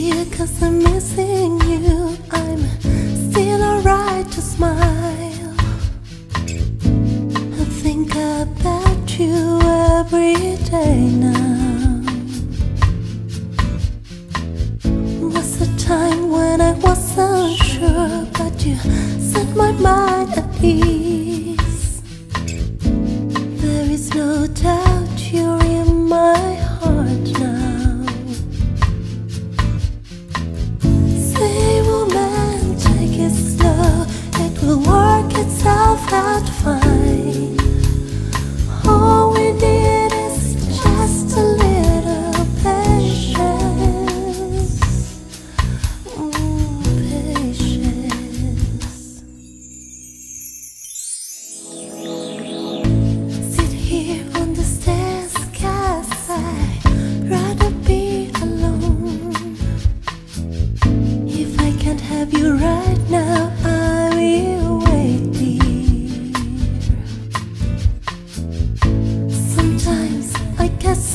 here cause I'm missing you. I'm still alright to smile. I think about you every day now. Was a time when I wasn't sure But you set my mind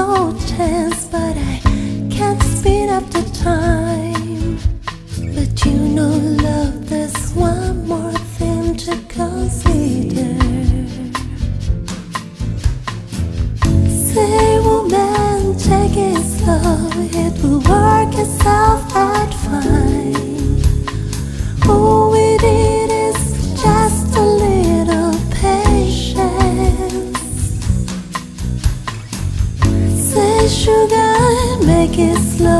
so chance, but I can't speed up the time. But you know love. It's love.